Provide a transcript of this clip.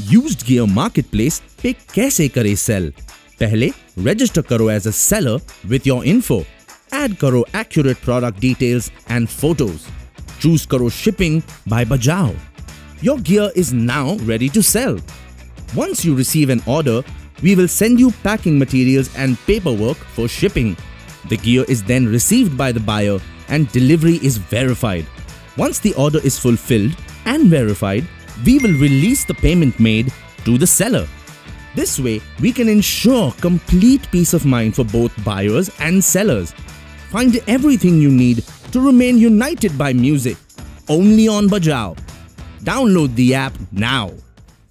used gear marketplace पे कैसे करे sell पहले register करो as a seller with your info add करो accurate product details and photos choose करो shipping by Bajao your gear is now ready to sell once you receive an order we will send you packing materials and paperwork for shipping the gear is then received by the buyer and delivery is verified once the order is fulfilled and verified, we will release the payment made to the seller. This way, we can ensure complete peace of mind for both buyers and sellers. Find everything you need to remain united by music only on Bajaao. Download the app now.